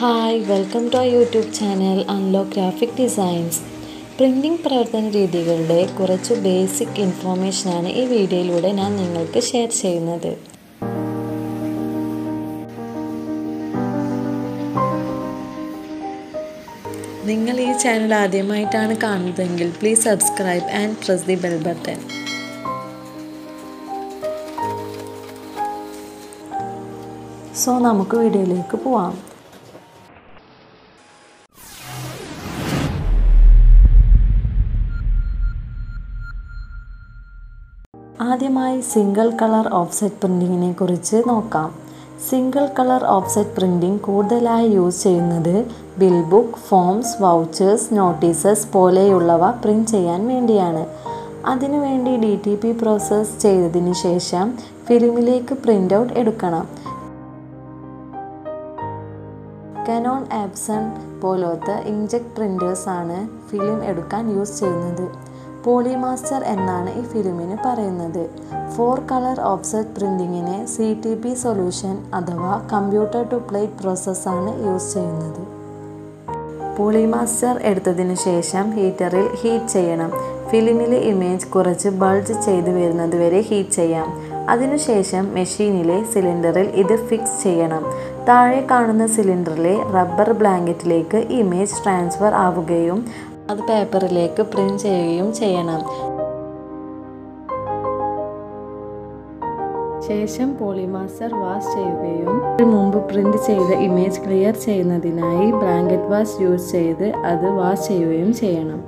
Hi welcome to YouTube channel unlock graphic designs printing പ്രവർത്തന രീതികളുടെ കുറച്ച് ബേസിക് ഇൻഫോർമേഷനാണ് ഈ വീഡിയോയിലൂടെ ഞാൻ നിങ്ങൾക്ക് ഷെയർ ചെയ്യുന്നത്. നിങ്ങൾ ഈ ചാനൽ ആദ്യമായിട്ടാണ് കാണുന്നതെങ്കിൽ please subscribe and press the bell button so നമുക്ക് വീഡിയോയിലേക്ക് പോവാം. ആദ്യമായി സിംഗിൾ കളർ ഓഫ്സെറ്റ് പ്രിന്റിങ്ങിനെ കുറിച്ച് നോക്കാം. സിംഗിൾ കളർ ഓഫ്സെറ്റ് പ്രിന്റിംഗ് കൂടുതലായി യൂസ് ചെയ്യുന്നത് bill book forms vouchers notices പോലെയുള്ളവ print ചെയ്യാൻ വേണ്ടിയാണ്. അതിനുവേണ്ടി ഡി ടി പി പ്രോസസ്സ് ചെയ്തതിന് ശേഷം ഫിലിമിലേക്ക് പ്രിന്റ് ഔട്ട് എടുക്കണം. കനോൺ ആപ്സൺ പോലത്തെ ഇഞ്ചക്ട് പ്രിന്റേഴ്സാണ് ഫിലിം എടുക്കാൻ യൂസ് ചെയ്യുന്നത്. പോളിമാസ്റ്റർ എന്നാണ് ഈ ഫിലിമിന് പറയുന്നത്. ഫോർ കളർ ഓഫ്സെറ്റ് പ്രിന്റിങ്ങിന് സി ടി പി സൊല്യൂഷൻ അഥവാ കമ്പ്യൂട്ടർ ടു പ്ലേറ്റ് പ്രോസസ്സാണ് യൂസ് ചെയ്യുന്നത്. പോളിമാസ്റ്റർ എടുത്തതിനു ശേഷം ഹീറ്ററിൽ ഹീറ്റ് ചെയ്യണം. ഫിലിമിലെ ഇമേജ് കുറച്ച് ബൾജ് ചെയ്ത് വരുന്നത് വരെ ഹീറ്റ് ചെയ്യാം. അതിനുശേഷം മെഷീനിലെ സിലിണ്ടറിൽ ഇത് ഫിക്സ് ചെയ്യണം. താഴെ കാണുന്ന സിലിണ്ടറിലെ റബ്ബർ ബ്ലാങ്കറ്റിലേക്ക് ഇമേജ് ട്രാൻസ്ഫർ ആവുകയും അത് പേപ്പറിലേക്ക് പ്രിന്റ് ചെയ്യുകയും ചെയ്യണം. ശേഷം പോളിമാസ്റ്റർ വാഷ് ചെയ്യുകയും മുമ്പ് പ്രിന്റ് ചെയ്ത ഇമേജ് ക്ലിയർ ചെയ്യുന്നതിനായി ബ്ലാങ്കറ്റ് വാഷ് യൂസ് ചെയ്ത് അത് വാഷ് ചെയ്യുകയും ചെയ്യണം.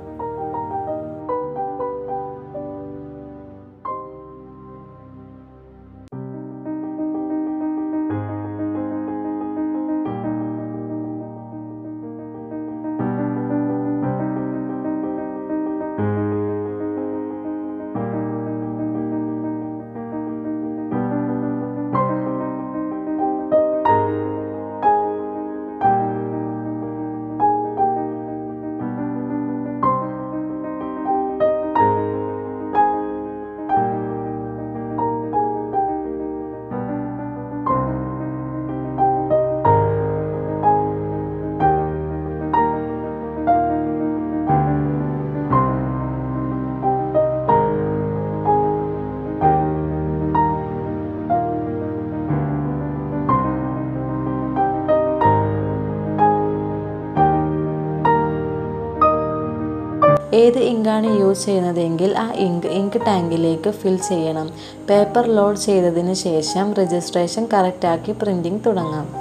ഏത് ഇങ്കാണ് യൂസ് ചെയ്യുന്നതെങ്കിൽ ആ ഇങ്ക് ഇങ്ക് ടാങ്കിലേക്ക് ഫിൽ ചെയ്യണം. പേപ്പർ ലോഡ് ചെയ്തതിന് ശേഷം രജിസ്ട്രേഷൻ കറക്റ്റാക്കി പ്രിന്റിംഗ് തുടങ്ങാം.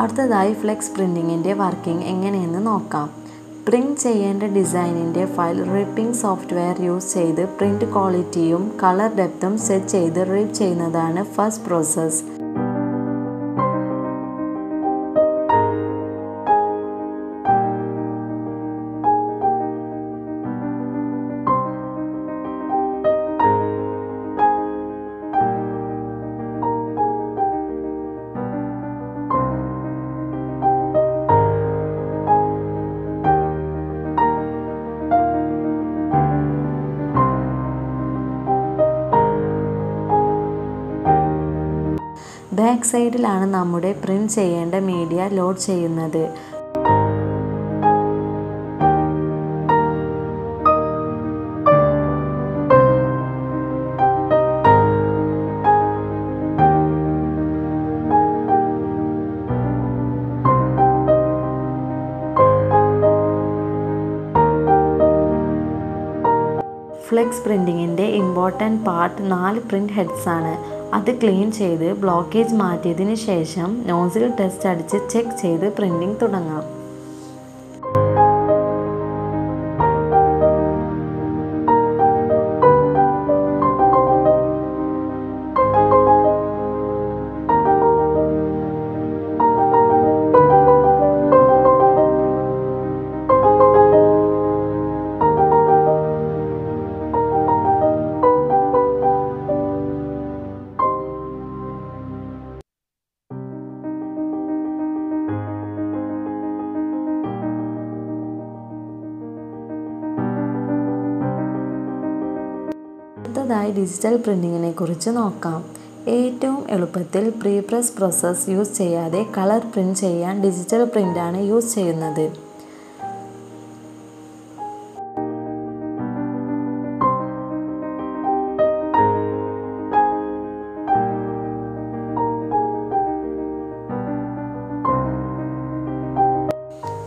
അടുത്തതായി ഫ്ലെക്സ് പ്രിന്റിങ്ങിന്റെ വർക്കിംഗ് എങ്ങനെയെന്ന് നോക്കാം. പ്രിന്റ് ചെയ്യേണ്ട ഡിസൈനിന്റെ ഫയൽ റിപ്പിംഗ് സോഫ്റ്റ്വെയർ യൂസ് ചെയ്ത് പ്രിന്റ് ക്വാളിറ്റിയും കളർ ഡെപ്തും സെറ്റ് ചെയ്ത് റിപ്പ് ചെയ്യുന്നതാണ് ഫസ്റ്റ് പ്രോസസ്സ് ബാക്ക് സൈഡിലാണ് നമ്മുടെ പ്രിന്റ് ചെയ്യേണ്ട മീഡിയ ലോഡ് ചെയ്യുന്നത്. ഫ്ലെക്സ് പ്രിന്റിങ്ങിന്റെ ഇമ്പോർട്ടന്റ് പാർട്ട് നാല് പ്രിന്റ് ഹെഡ്സ് ആണ്. അത് ക്ലീൻ ചെയ്ത് ബ്ലോക്കേജ് മാറ്റിയതിന് ശേഷം നോസിൽ ടെസ്റ്റ് അടിച്ച് ചെക്ക് ചെയ്ത് പ്രിന്റിംഗ് തുടങ്ങാം. അടുത്തതായി ഡിജിറ്റൽ പ്രിന്റിങ്ങിനെ കുറിച്ച് നോക്കാം. ഏറ്റവും എളുപ്പത്തിൽ പ്രീ പ്രസ് പ്രോസസ് യൂസ് ചെയ്യാതെ കളർ പ്രിന്റ് ചെയ്യാൻ ഡിജിറ്റൽ പ്രിന്റാണ് യൂസ് ചെയ്യുന്നത്.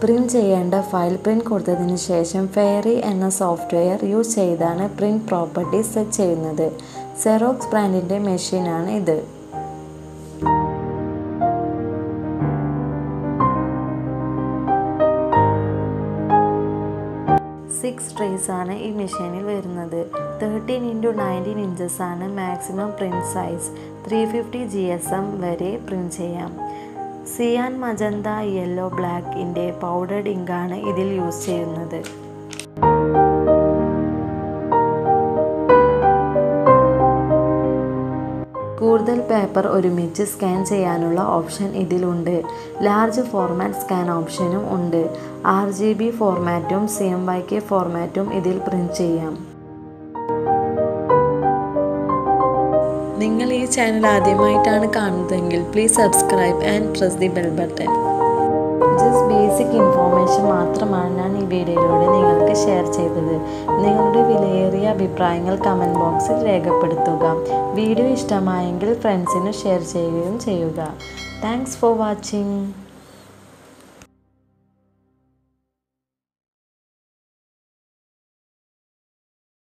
പ്രിന്റ് ചെയ്യേണ്ട ഫയൽ പ്രിന്റ് കൊടുത്തതിന് ശേഷം ഫെയറി എന്ന സോഫ്റ്റ്വെയർ യൂസ് ചെയ്താണ് പ്രിന്റ് പ്രോപ്പർട്ടി സെറ്റ് ചെയ്യുന്നത്. സെറോക്സ് ബ്രാൻഡിന്റെ മെഷീനാണ് ഇത്. സിക്സ് ട്രേസ് ആണ് ഈ മെഷീനിൽ വരുന്നത്. തേർട്ടീൻ ഇന്റു നയന്റീൻ ഇഞ്ചസ് ആണ് maximum print size three fifty G S M വരെ പ്രിന്റ് ചെയ്യാം. സിയാൻ മജന്ത യെല്ലോ ബ്ലാക്കിന്റെ പൗഡർഡ് ഇങ്കാണ് ഇതിൽ യൂസ് ചെയ്യുന്നത്. കൂടുതൽ പേപ്പർ ഒരുമിച്ച് സ്കാൻ ചെയ്യാനുള്ള ഓപ്ഷൻ ഇതിലുണ്ട്. ലാർജ് ഫോർമാറ്റ് സ്കാൻ ഓപ്ഷനും ഉണ്ട്. ആർ ജി ബി ഫോർമാറ്റും സി എം വൈ കെ ഫോർമാറ്റും ഇതിൽ പ്രിന്റ് ചെയ്യാം. നിങ്ങൾ ഈ ചാനൽ ആദ്യമായിട്ടാണ് കാണുന്നതെങ്കിൽ please subscribe and press the bell button just basic information മാത്രമാണ് ഞാൻ ഈ വീഡിയോയിലൂടെ നിങ്ങൾക്ക് ഷെയർ ചെയ്തത്. നിങ്ങളുടെ വിലയേറിയ അഭിപ്രായങ്ങൾ കമന്റ് ബോക്സിൽ രേഖപ്പെടുത്തുക. വീഡിയോ ഇഷ്ടമായെങ്കിൽ ഫ്രണ്ട്സിന് ഷെയർ ചെയ്യുകയും ചെയ്യുക. Thanks for watching